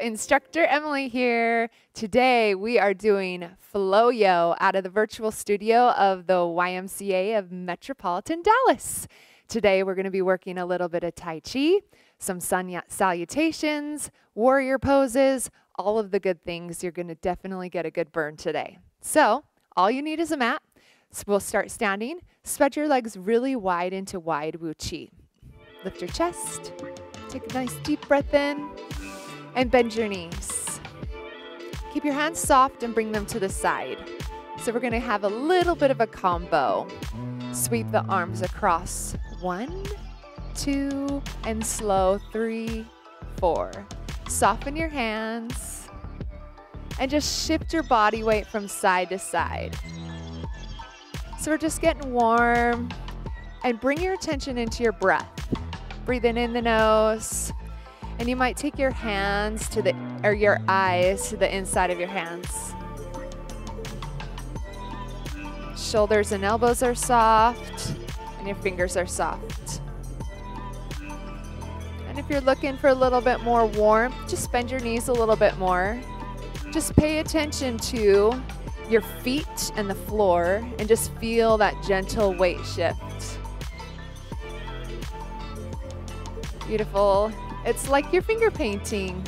instructor Emily here. Today we are doing FloYo out of the virtual studio of the YMCA of Metropolitan Dallas. Today we're going to be working a little bit of Tai Chi, some sun salutations, warrior poses, all of the good things. You're going to definitely get a good burn today. So all you need is a mat. So we'll start standing. Spread your legs really wide into wide Wu Chi. Lift your chest. Take a nice deep breath in and bend your knees. Keep your hands soft and bring them to the side. So we're gonna have a little bit of a combo. Sweep the arms across. One, two, and slow. Three, four. Soften your hands and just shift your body weight from side to side. So we're just getting warm and bring your attention into your breath. Breathing in the nose, and you might take your hands to the, or your eyes to the inside of your hands. Shoulders and elbows are soft, and your fingers are soft. And if you're looking for a little bit more warmth, just bend your knees a little bit more. Just pay attention to your feet and the floor and just feel that gentle weight shift. Beautiful. It's like you're finger painting.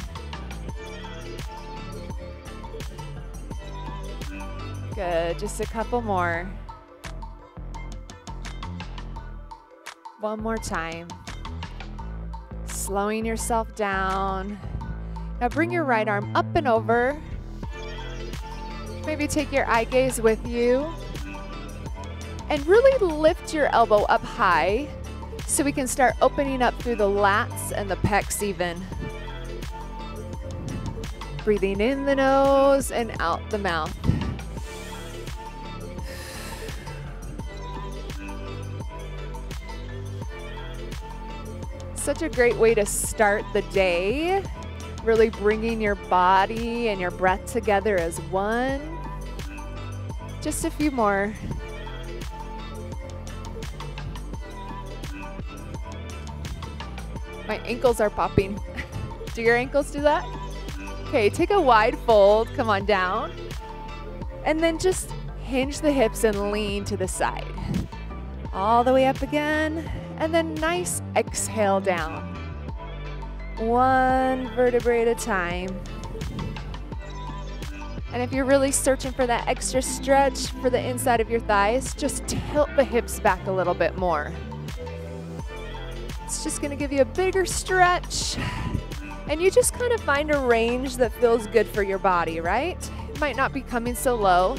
Good, just a couple more. One more time. Slowing yourself down. Now bring your right arm up and over. Maybe take your eye gaze with you. And really lift your elbow up high so we can start opening up through the lats and the pecs even. Breathing in the nose and out the mouth. Such a great way to start the day. Really bringing your body and your breath together as one. Just a few more. My ankles are popping. do your ankles do that? Okay, take a wide fold, come on down. And then just hinge the hips and lean to the side. All the way up again. And then nice exhale down. One vertebrae at a time. And if you're really searching for that extra stretch for the inside of your thighs, just tilt the hips back a little bit more. It's just gonna give you a bigger stretch. And you just kind of find a range that feels good for your body, right? It might not be coming so low.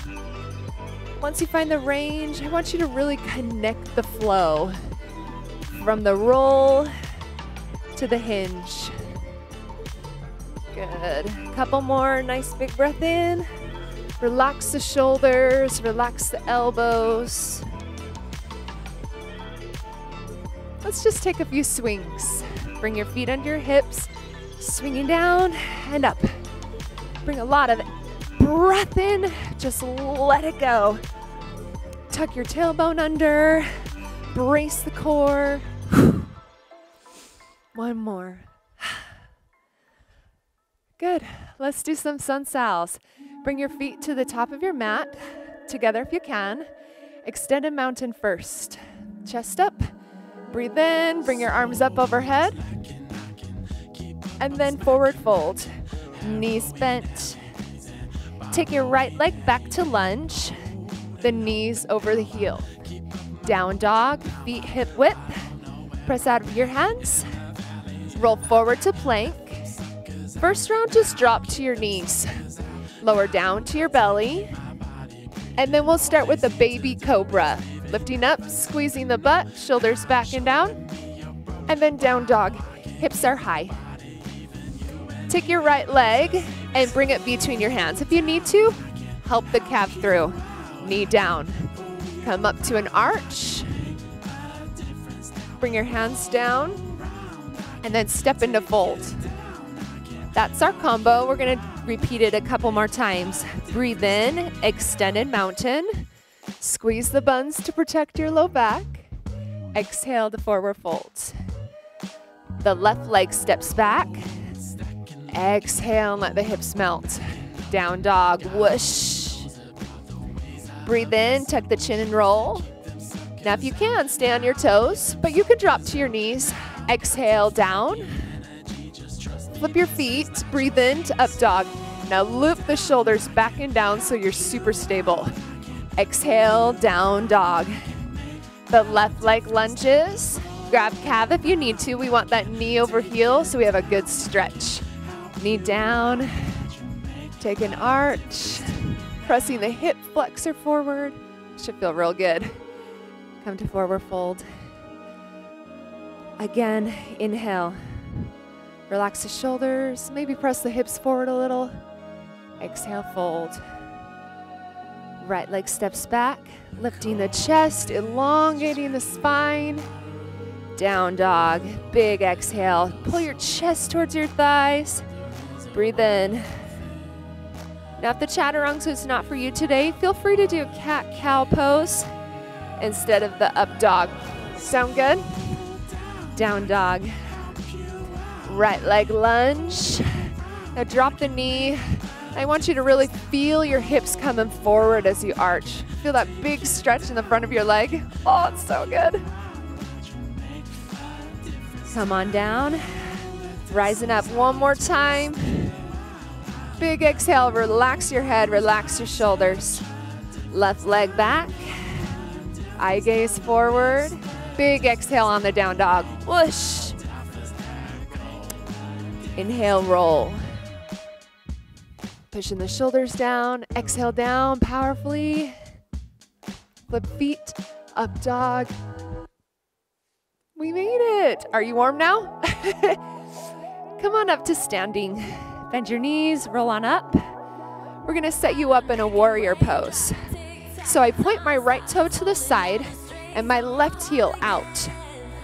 Once you find the range, I want you to really connect the flow from the roll to the hinge. Good. Couple more. Nice big breath in. Relax the shoulders, relax the elbows. Let's just take a few swings. Bring your feet under your hips, swinging down and up. Bring a lot of breath in, just let it go. Tuck your tailbone under, brace the core. One more. Good. Let's do some sun sals. Bring your feet to the top of your mat, together if you can. Extended mountain first. Chest up. Breathe in, bring your arms up overhead. And then forward fold. Knees bent. Take your right leg back to lunge. The knees over the heel. Down dog, feet hip width. Press out of your hands. Roll forward to plank. First round, just drop to your knees. Lower down to your belly. And then we'll start with the baby cobra. Lifting up, squeezing the butt, shoulders back and down. And then down dog. Hips are high. Take your right leg and bring it between your hands. If you need to, help the calf through. Knee down. Come up to an arch. Bring your hands down. And then step into fold. That's our combo. We're going to repeat it a couple more times. Breathe in, extended mountain. Squeeze the buns to protect your low back. Exhale to forward fold. The left leg steps back. Exhale and let the hips melt. Down dog, whoosh. Breathe in, tuck the chin and roll. Now if you can, stay on your toes, but you can drop to your knees. Exhale down. Flip your feet, breathe in to up dog. Now loop the shoulders back and down so you're super stable. Exhale, down dog. The left leg lunges. Grab calf if you need to. We want that knee over heel so we have a good stretch. Knee down. Take an arch. Pressing the hip flexor forward. Should feel real good. Come to forward fold. Again, inhale. Relax the shoulders. Maybe press the hips forward a little. Exhale, fold. Right leg steps back, lifting the chest, elongating the spine. Down dog, big exhale. Pull your chest towards your thighs. Breathe in. Now, if the chaturanga is not for you today, feel free to do a cat cow pose instead of the up dog. Sound good? Down dog. Right leg lunge. Now drop the knee. I want you to really feel your hips coming forward as you arch. Feel that big stretch in the front of your leg. Oh, it's so good. Come on down. Rising up one more time. Big exhale, relax your head, relax your shoulders. Left leg back. Eye gaze forward. Big exhale on the down dog. Whoosh. Inhale, roll. Pushing the shoulders down. Exhale down powerfully. Flip feet, up dog. We made it. Are you warm now? Come on up to standing. Bend your knees, roll on up. We're gonna set you up in a warrior pose. So I point my right toe to the side and my left heel out.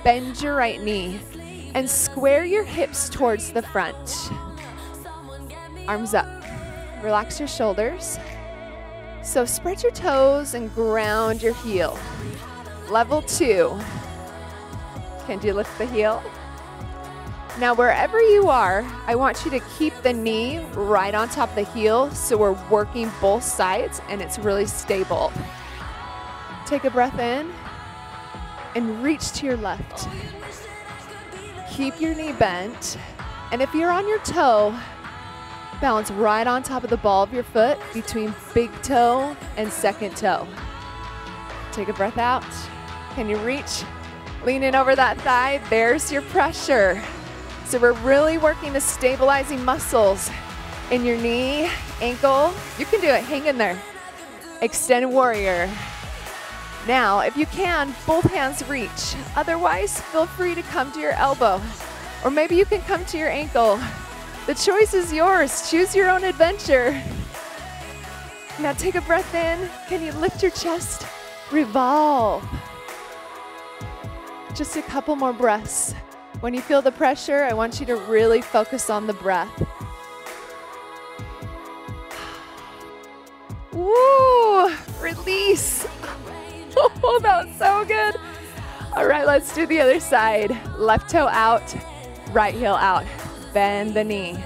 Bend your right knee and square your hips towards the front. Arms up. Relax your shoulders. So spread your toes and ground your heel. Level two. Can you lift the heel? Now, wherever you are, I want you to keep the knee right on top of the heel so we're working both sides and it's really stable. Take a breath in and reach to your left. Keep your knee bent. And if you're on your toe, balance right on top of the ball of your foot between big toe and second toe. Take a breath out. Can you reach? Lean in over that thigh. There's your pressure. So we're really working the stabilizing muscles in your knee, ankle. You can do it. Hang in there. Extend warrior. Now, if you can, both hands reach. Otherwise, feel free to come to your elbow. Or maybe you can come to your ankle. The choice is yours. Choose your own adventure. Now take a breath in. Can you lift your chest? Revolve. Just a couple more breaths. When you feel the pressure, I want you to really focus on the breath. Woo! Release. Oh, that was so good. All right, let's do the other side. Left toe out, right heel out. Bend the knee.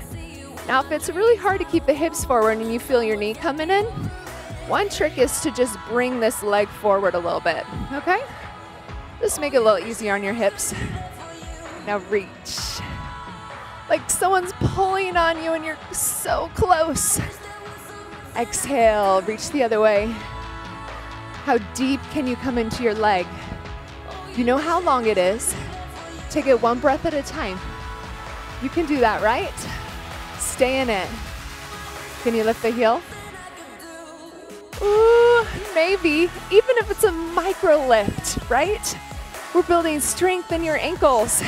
Now, if it's really hard to keep the hips forward and you feel your knee coming in, one trick is to just bring this leg forward a little bit, okay? Just make it a little easier on your hips. Now reach. Like someone's pulling on you and you're so close. Exhale, reach the other way. How deep can you come into your leg? You know how long it is. Take it one breath at a time. You can do that, right? Stay in it. Can you lift the heel? Ooh, maybe. Even if it's a micro lift, right? We're building strength in your ankles.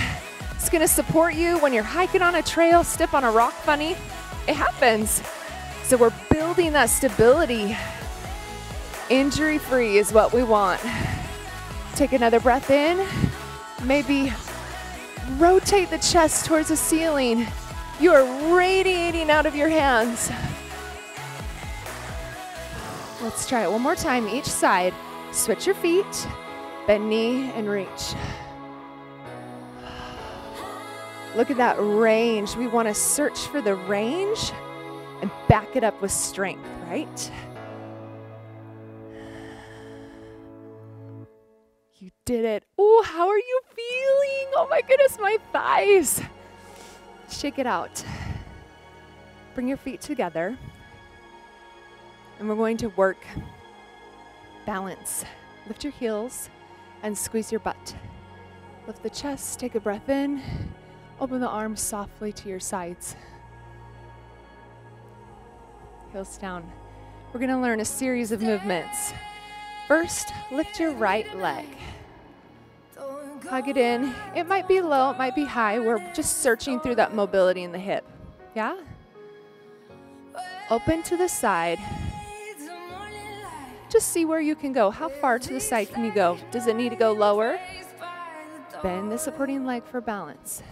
It's gonna support you when you're hiking on a trail, step on a rock funny. It happens. So we're building that stability Injury free is what we want. Take another breath in. Maybe rotate the chest towards the ceiling. You are radiating out of your hands. Let's try it one more time, each side. Switch your feet, bend knee, and reach. Look at that range. We want to search for the range and back it up with strength, right? Did it. Oh, how are you feeling? Oh my goodness, my thighs. Shake it out. Bring your feet together. And we're going to work balance. Lift your heels and squeeze your butt. Lift the chest, take a breath in. Open the arms softly to your sides. Heels down. We're going to learn a series of movements. First, lift your right leg. Hug it in. It might be low, it might be high. We're just searching through that mobility in the hip. Yeah? Open to the side. Just see where you can go. How far to the side can you go? Does it need to go lower? Bend the supporting leg for balance.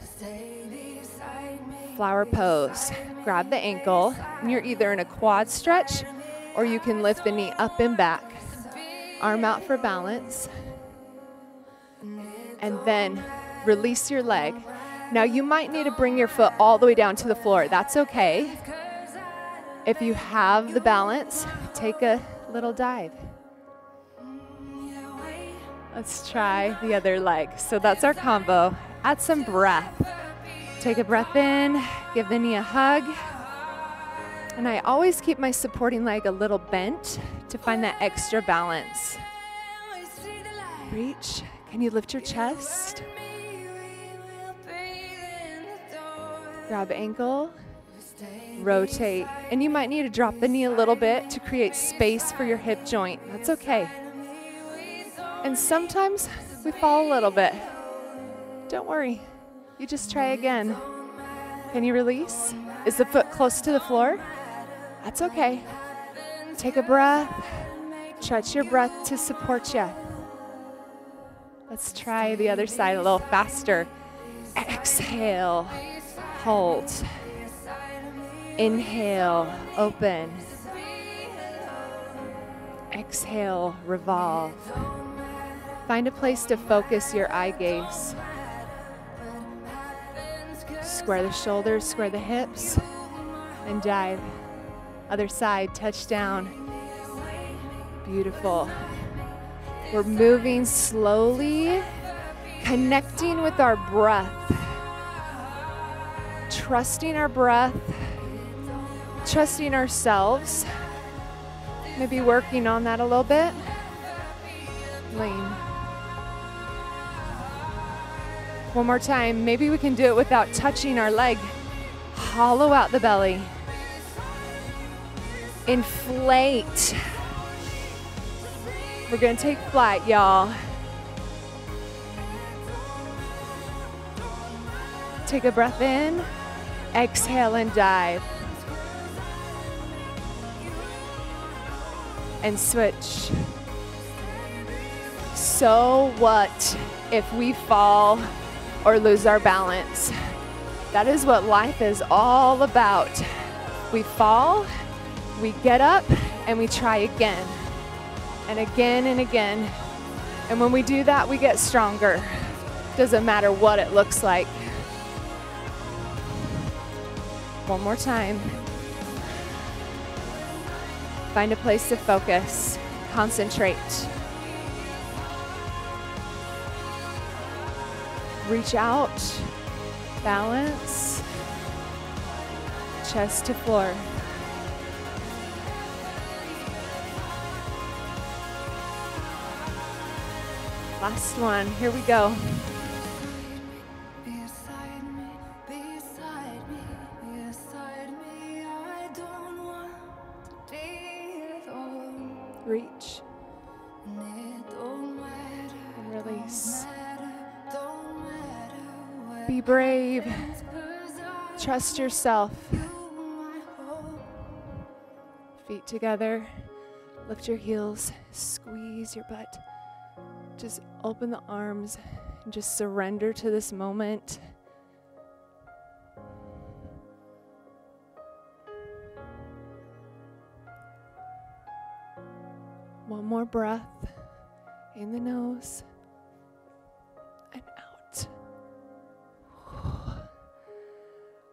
Flower pose. Grab the ankle, you're either in a quad stretch or you can lift the knee up and back. Arm out for balance. And then release your leg. Now, you might need to bring your foot all the way down to the floor. That's okay. If you have the balance, take a little dive. Let's try the other leg. So that's our combo. Add some breath. Take a breath in, give the knee a hug. And I always keep my supporting leg a little bent to find that extra balance. Reach. Can you lift your chest? Grab ankle, rotate. And you might need to drop the knee a little bit to create space for your hip joint. That's okay. And sometimes we fall a little bit. Don't worry. You just try again. Can you release? Is the foot close to the floor? That's okay. Take a breath. Stretch your breath to support you. Let's try the other side a little faster. Exhale. Hold. Inhale. Open. Exhale. Revolve. Find a place to focus your eye gaze. Square the shoulders, square the hips, and dive. Other side, touch down. Beautiful. We're moving slowly, connecting with our breath, trusting our breath, trusting ourselves. Maybe working on that a little bit. Lean. One more time. Maybe we can do it without touching our leg. Hollow out the belly. Inflate. We're going to take flight, y'all. Take a breath in. Exhale and dive. And switch. So what if we fall or lose our balance. That is what life is all about. We fall, we get up, and we try again and again and again. And when we do that, we get stronger. Doesn't matter what it looks like. One more time. Find a place to focus, concentrate. Reach out, balance, chest to floor. Last one, here we go. Reach and release. Be brave. Trust yourself. Feet together. Lift your heels. Squeeze your butt. Just open the arms and just surrender to this moment. One more breath in the nose and out.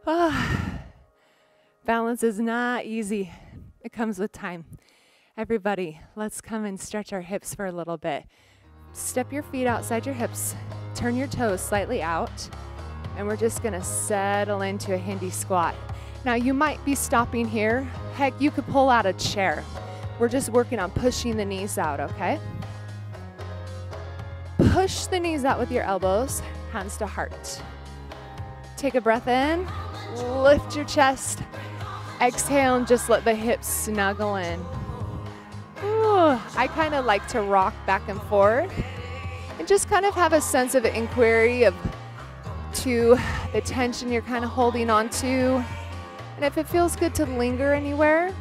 Ah, balance is not easy. It comes with time. Everybody, let's come and stretch our hips for a little bit. Step your feet outside your hips, turn your toes slightly out, and we're just gonna settle into a hindi squat. Now you might be stopping here. Heck, you could pull out a chair. We're just working on pushing the knees out, okay? Push the knees out with your elbows, hands to heart. Take a breath in, lift your chest. Exhale and just let the hips snuggle in. I kind of like to rock back and forth and just kind of have a sense of inquiry of to the tension you're kind of holding on to. And if it feels good to linger anywhere,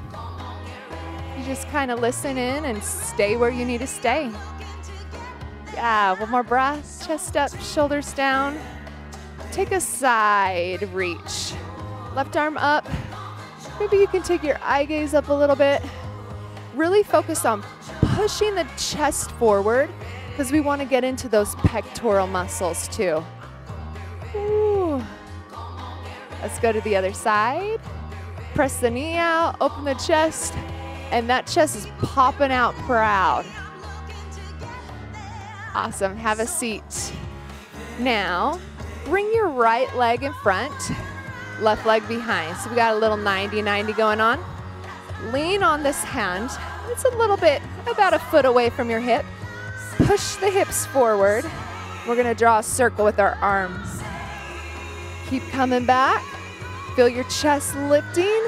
you just kind of listen in and stay where you need to stay. Yeah, one more breath. Chest up, shoulders down. Take a side reach. Left arm up. Maybe you can take your eye gaze up a little bit. Really focus on pushing the chest forward because we want to get into those pectoral muscles too. Ooh. Let's go to the other side. Press the knee out, open the chest, and that chest is popping out proud. Awesome, have a seat. Now, bring your right leg in front, left leg behind. So we got a little 90-90 going on. Lean on this hand. It's a little bit, about a foot away from your hip. Push the hips forward. We're gonna draw a circle with our arms. Keep coming back. Feel your chest lifting.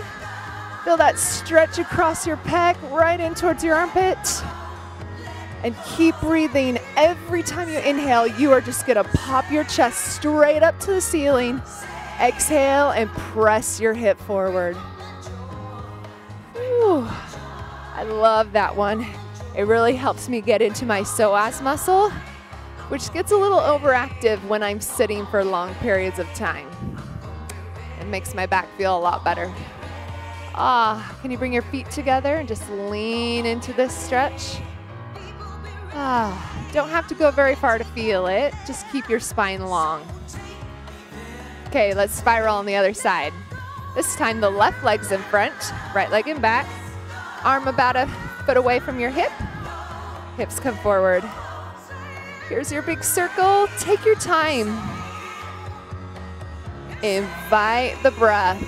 Feel that stretch across your pec, right in towards your armpit. And keep breathing. Every time you inhale, you are just gonna pop your chest straight up to the ceiling. Exhale and press your hip forward. I love that one. It really helps me get into my psoas muscle, which gets a little overactive when I'm sitting for long periods of time. It makes my back feel a lot better. Ah, can you bring your feet together and just lean into this stretch? Ah, don't have to go very far to feel it. Just keep your spine long. Okay, let's spiral on the other side. This time the left leg's in front, right leg in back. Arm about a foot away from your hip. Hips come forward. Here's your big circle. Take your time. Invite the breath.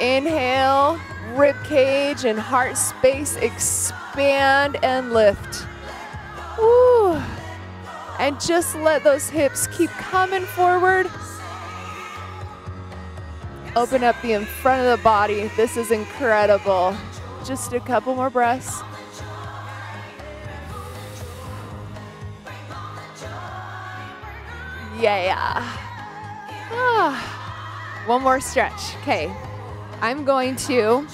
Inhale, rib cage and heart space expand and lift. Ooh. And just let those hips keep coming forward. Open up the in front of the body. This is incredible. Just a couple more breaths. Yeah. Ah. One more stretch. Okay. I'm going to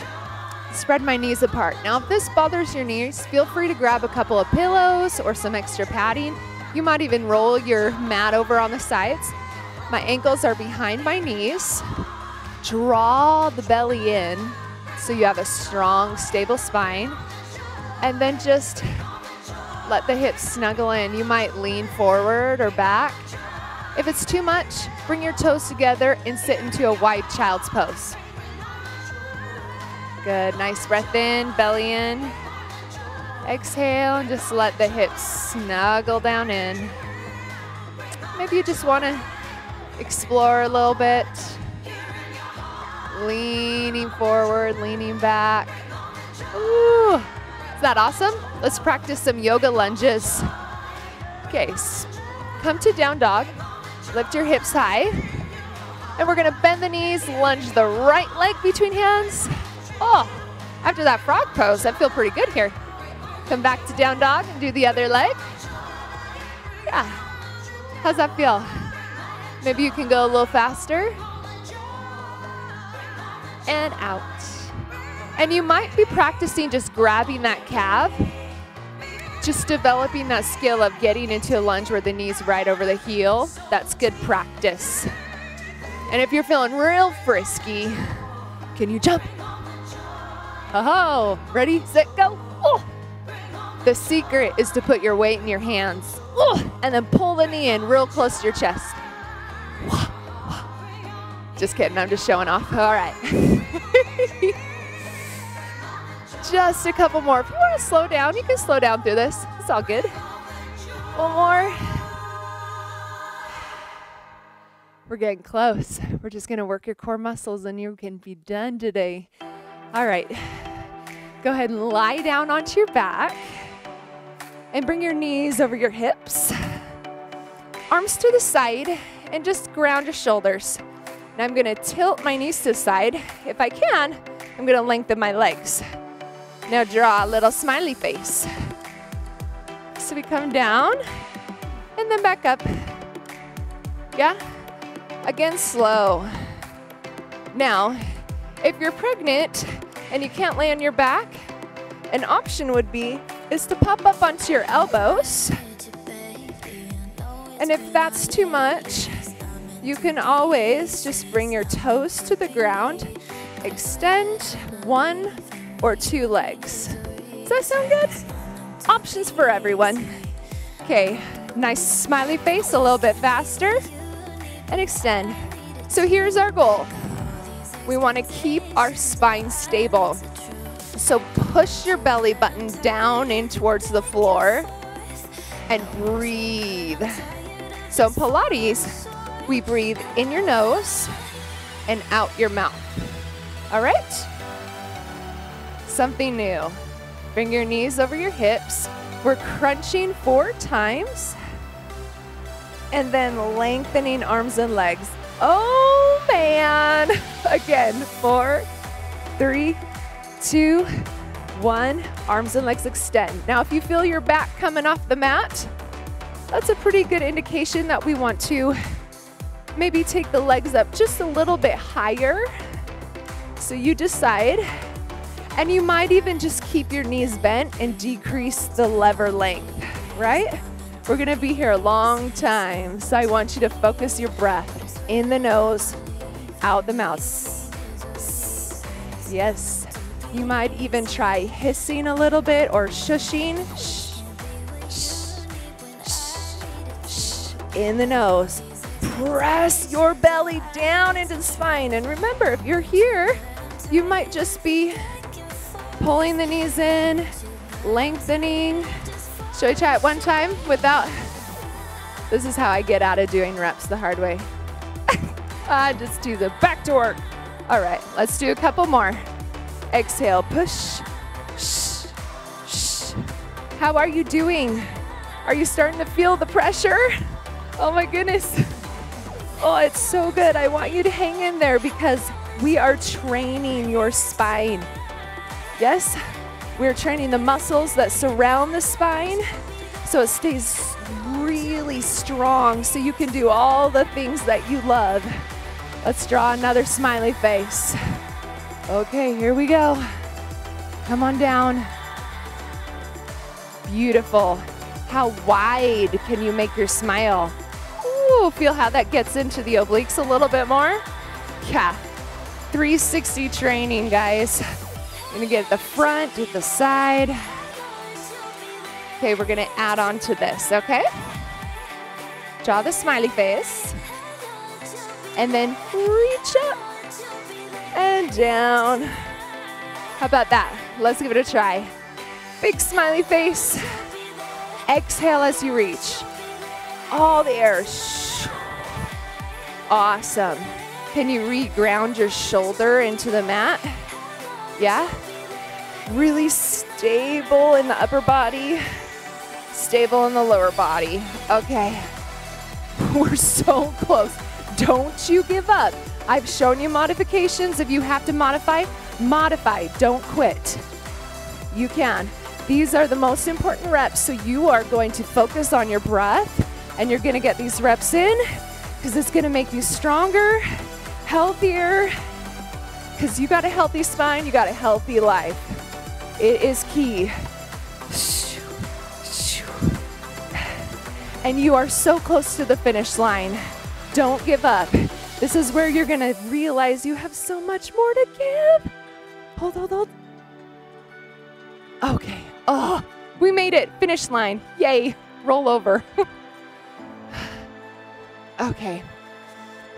spread my knees apart. Now, if this bothers your knees, feel free to grab a couple of pillows or some extra padding. You might even roll your mat over on the sides. My ankles are behind my knees. Draw the belly in so you have a strong, stable spine. And then just let the hips snuggle in. You might lean forward or back. If it's too much, bring your toes together and sit into a wide child's pose. Good, nice breath in, belly in. Exhale and just let the hips snuggle down in. Maybe you just want to explore a little bit. Leaning forward, leaning back. Ooh, is that awesome? Let's practice some yoga lunges. Okay, come to down dog. Lift your hips high. And we're gonna bend the knees, lunge the right leg between hands. Oh, after that frog pose, I feel pretty good here. Come back to down dog and do the other leg. Yeah. How's that feel? Maybe you can go a little faster. And out. And you might be practicing just grabbing that calf, just developing that skill of getting into a lunge where the knee's right over the heel. That's good practice. And if you're feeling real frisky, can you jump? Oh, ready, set, go. Oh. The secret is to put your weight in your hands oh, and then pull the knee in real close to your chest. Just kidding, I'm just showing off. All right. Just a couple more. If you want to slow down, you can slow down through this. It's all good. One more. We're getting close. We're just going to work your core muscles and you can be done today. All right. Go ahead and lie down onto your back and bring your knees over your hips. Arms to the side and just ground your shoulders. Now I'm to tilt my knees to the side. If I can, I'm to lengthen my legs. Now draw a little smiley face. So we come down and then back up. Yeah? Again, slow. Now, if you're pregnant and you can't lay on your back, an option would be is to pop up onto your elbows. And if that's too much, you can always just bring your toes to the ground, extend one or two legs. Does that sound good? Options for everyone. Okay, nice smiley face, a little bit faster, and extend. So here's our goal. We want to keep our spine stable. So push your belly button down in towards the floor and breathe. So Pilates, we breathe in your nose and out your mouth. All right? something new. Bring your knees over your hips. We're crunching four times and then lengthening arms and legs. Oh man. Again, four, three, two, one. Arms and legs extend. Now, if you feel your back coming off the mat, that's a pretty good indication that we want to maybe take the legs up just a little bit higher. So you decide and you might even just keep your knees bent and decrease the lever length, right? We're gonna be here a long time, so I want you to focus your breath in the nose, out the mouth. Yes. You might even try hissing a little bit or shushing. Shh. Shh. In the nose. Press your belly down into the spine. And remember, if you're here, you might just be pulling the knees in, lengthening. Should we try it one time without? This is how I get out of doing reps the hard way. I just do the back to work. All right, let's do a couple more. Exhale, push. Shh, shh. How are you doing? Are you starting to feel the pressure? Oh my goodness. Oh, it's so good. I want you to hang in there because we are training your spine. Yes, we're training the muscles that surround the spine so it stays really strong so you can do all the things that you love. Let's draw another smiley face. Okay, here we go. Come on down. Beautiful. How wide can you make your smile? Ooh, feel how that gets into the obliques a little bit more? Yeah. 360 training, guys. Gonna get the front, do the side. Okay, we're gonna add on to this, okay? Draw the smiley face. And then reach up and down. How about that? Let's give it a try. Big smiley face. Exhale as you reach. All the air. Awesome. Can you reground your shoulder into the mat? Yeah? really stable in the upper body, stable in the lower body. Okay, we're so close. Don't you give up. I've shown you modifications. If you have to modify, modify. Don't quit. You can. These are the most important reps, so you are going to focus on your breath and you're to get these reps in because it's to make you stronger, healthier, because you got a healthy spine, you got a healthy life. It is key. And you are so close to the finish line. Don't give up. This is where you're to realize you have so much more to give. Hold, hold, hold. Okay. Oh, we made it. Finish line. Yay. Roll over. okay.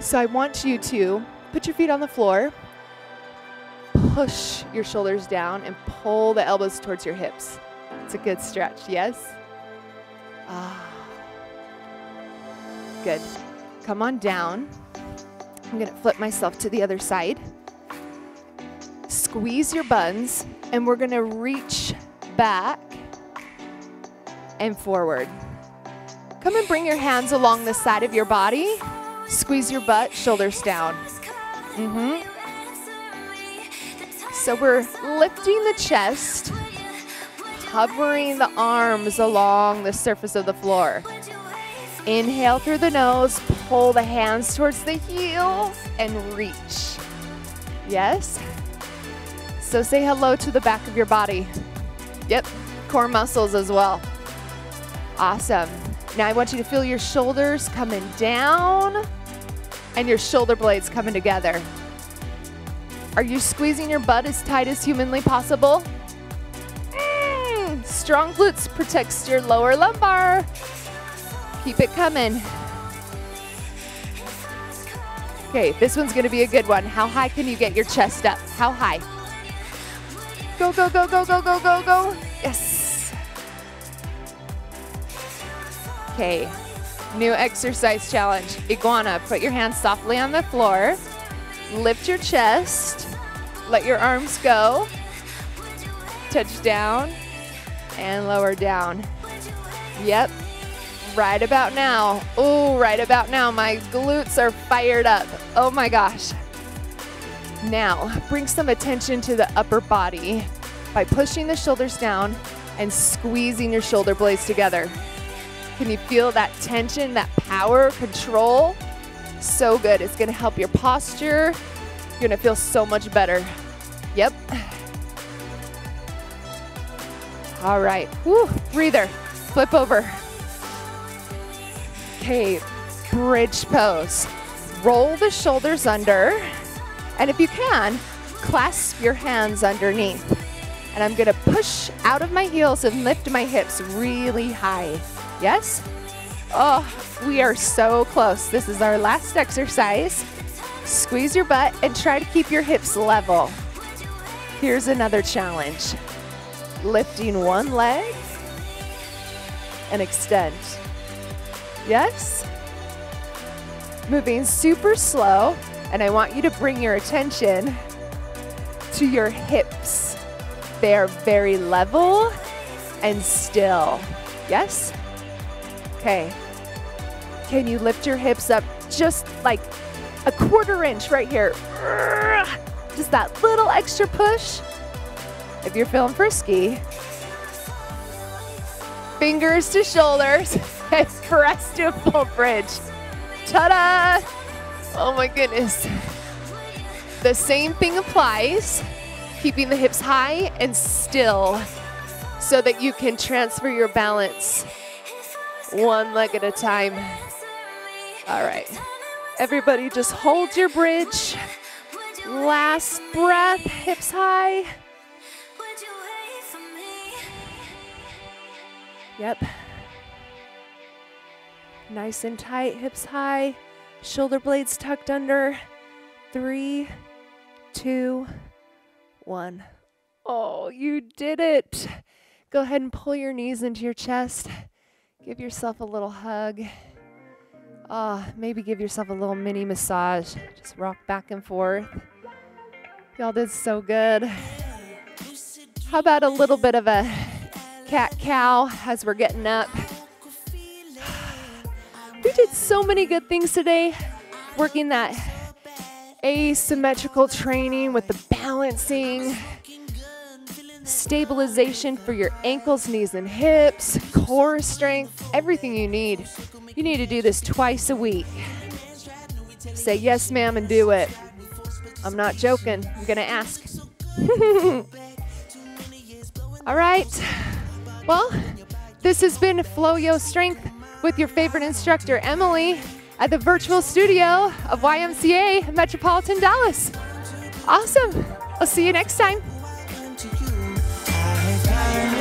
So I want you to put your feet on the floor push your shoulders down and pull the elbows towards your hips. It's a good stretch, yes? Ah. Good. Come on down. I'm gonna flip myself to the other side. Squeeze your buns, and we're gonna reach back and forward. Come and bring your hands along the side of your body. Squeeze your butt, shoulders down. Mm-hmm. So we're lifting the chest, hovering the arms along the surface of the floor. Inhale through the nose, pull the hands towards the heels, and reach. Yes? So say hello to the back of your body. Yep, core muscles as well. Awesome. Now I want you to feel your shoulders coming down and your shoulder blades coming together. Are you squeezing your butt as tight as humanly possible? Mm, strong glutes protects your lower lumbar. Keep it coming. Okay, this one's gonna be a good one. How high can you get your chest up? How high? Go, go, go, go, go, go, go, go. Yes. Okay, new exercise challenge. Iguana, put your hands softly on the floor. Lift your chest. Let your arms go. Touch down and lower down. Yep, right about now. Oh, right about now. My glutes are fired up. Oh my gosh. Now, bring some attention to the upper body by pushing the shoulders down and squeezing your shoulder blades together. Can you feel that tension, that power, control? So good. It's gonna help your posture. You're gonna feel so much better. Yep. All right. Woo, breather. Flip over. Okay, bridge pose. Roll the shoulders under. And if you can, clasp your hands underneath. And I'm gonna push out of my heels and lift my hips really high. Yes? Oh, we are so close. This is our last exercise. Squeeze your butt and try to keep your hips level. Here's another challenge. Lifting one leg and extend. Yes? Moving super slow, and I want you to bring your attention to your hips. They are very level and still. Yes? Okay. Can you lift your hips up just like a quarter inch right here? Just that little extra push. If you're feeling frisky, fingers to shoulders and press to a full bridge. Ta-da! Oh my goodness. The same thing applies, keeping the hips high and still so that you can transfer your balance one leg at a time. All right. Everybody just hold your bridge. Last breath, hips high. Yep. Nice and tight, hips high, shoulder blades tucked under. Three, two, one. Oh, you did it. Go ahead and pull your knees into your chest. Give yourself a little hug. Uh, maybe give yourself a little mini massage. Just rock back and forth. Y'all did so good. How about a little bit of a cat cow as we're getting up? We did so many good things today, working that asymmetrical training with the balancing, stabilization for your ankles, knees, and hips, core strength, everything you need. You need to do this twice a week. Say yes, ma'am, and do it. I'm not joking. I'm going to ask. All right. Well, this has been FloYo Strength with your favorite instructor, Emily, at the virtual studio of YMCA Metropolitan Dallas. Awesome. I'll see you next time.